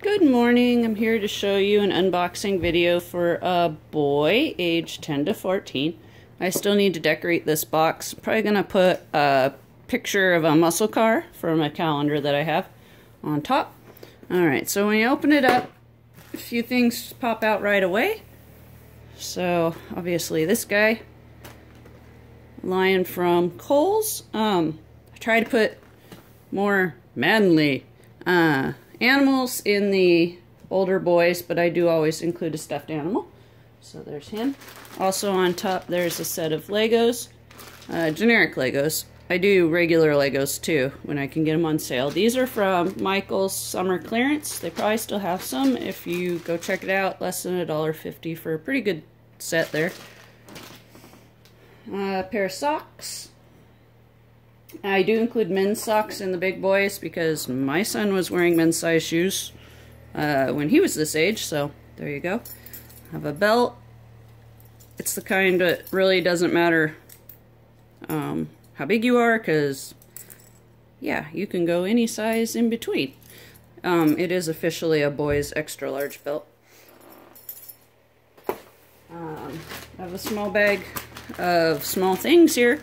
Good morning. I'm here to show you an unboxing video for a boy age 10 to 14. I still need to decorate this box. Probably going to put a picture of a muscle car from a calendar that I have on top. Alright, so when you open it up, a few things pop out right away. So, obviously this guy, Lion from Kohl's. Um, I try to put more manly uh, animals in the older boys, but I do always include a stuffed animal. So there's him. Also on top there's a set of Legos, uh, generic Legos. I do regular Legos too when I can get them on sale. These are from Michael's summer clearance. They probably still have some if you go check it out. Less than a dollar fifty for a pretty good set there. Uh, a pair of socks. I do include men's socks in the big boys because my son was wearing men's size shoes uh, when he was this age, so there you go. Have a belt. It's the kind that really doesn't matter um, how big you are because, yeah, you can go any size in between. Um, it is officially a boy's extra large belt. Um, I have a small bag of small things here.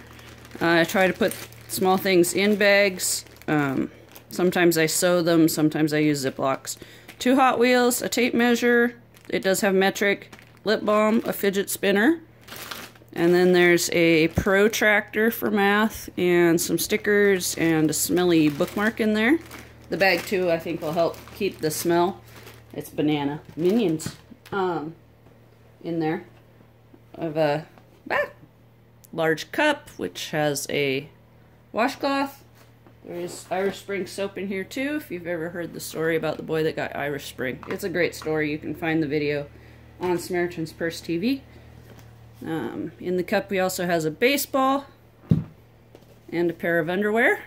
Uh, I try to put small things in bags. Um, sometimes I sew them, sometimes I use Ziplocs. Two Hot Wheels, a tape measure, it does have metric, lip balm, a fidget spinner, and then there's a protractor for math, and some stickers, and a smelly bookmark in there. The bag, too, I think will help keep the smell. It's banana. Minions. Um, in there. I have a ah, large cup, which has a washcloth. There's Irish Spring soap in here too, if you've ever heard the story about the boy that got Irish Spring. It's a great story. You can find the video on Samaritan's Purse TV. Um, in the cup we also has a baseball and a pair of underwear.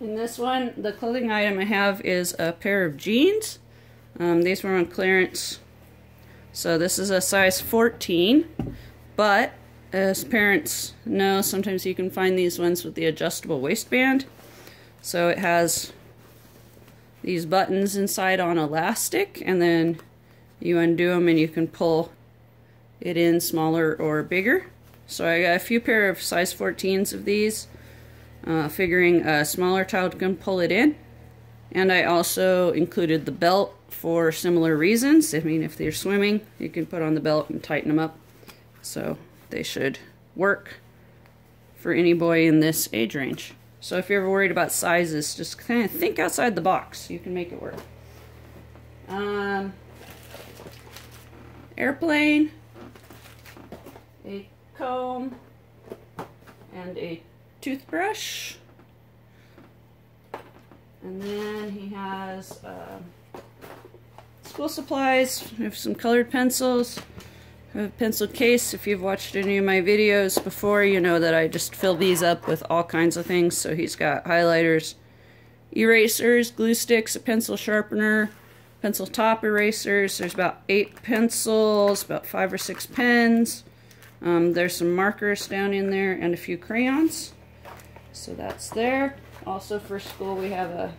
In this one, the clothing item I have is a pair of jeans. Um, these were on clearance. So this is a size 14, but as parents know, sometimes you can find these ones with the adjustable waistband. So it has these buttons inside on elastic, and then you undo them and you can pull it in smaller or bigger. So I got a few pair of size 14s of these, uh, figuring a smaller child can pull it in. And I also included the belt for similar reasons. I mean, if they're swimming, you can put on the belt and tighten them up. So they should work for any boy in this age range. So if you're ever worried about sizes, just kind of think outside the box. You can make it work. Um, airplane, a comb, and a toothbrush. And then he has uh, school supplies. We have some colored pencils, a pencil case. If you've watched any of my videos before, you know that I just fill these up with all kinds of things. So he's got highlighters, erasers, glue sticks, a pencil sharpener, pencil top erasers. There's about eight pencils, about five or six pens. Um, there's some markers down in there and a few crayons. So that's there. Also for school we have a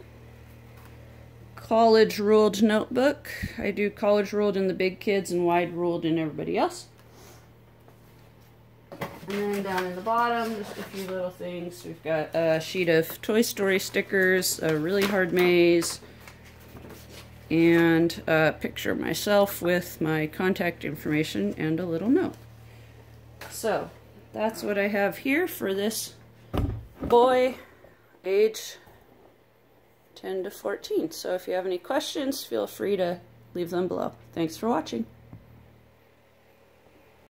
college ruled notebook. I do college ruled in the big kids and wide ruled in everybody else. And then down in the bottom, just a few little things. We've got a sheet of Toy Story stickers, a really hard maze, and a picture of myself with my contact information and a little note. So, that's what I have here for this boy age 10 to 14. So if you have any questions, feel free to leave them below. Thanks for watching.